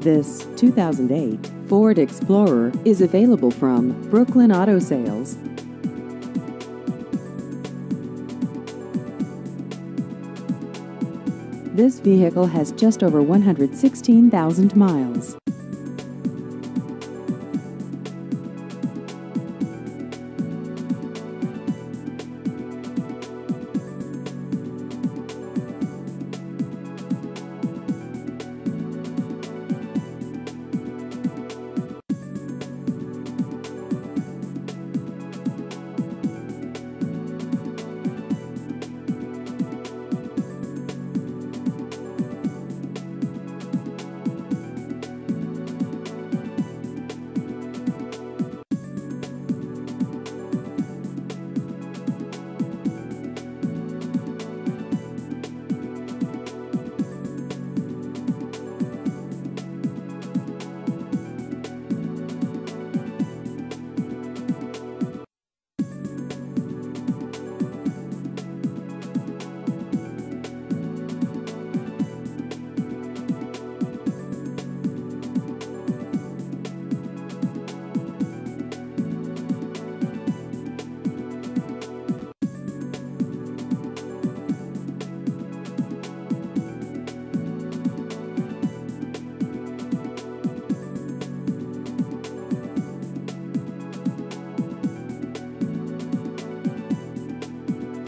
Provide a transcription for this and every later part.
This 2008 Ford Explorer is available from Brooklyn Auto Sales. This vehicle has just over 116,000 miles.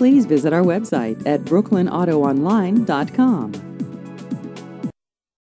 Please visit our website at brooklynautoonline.com.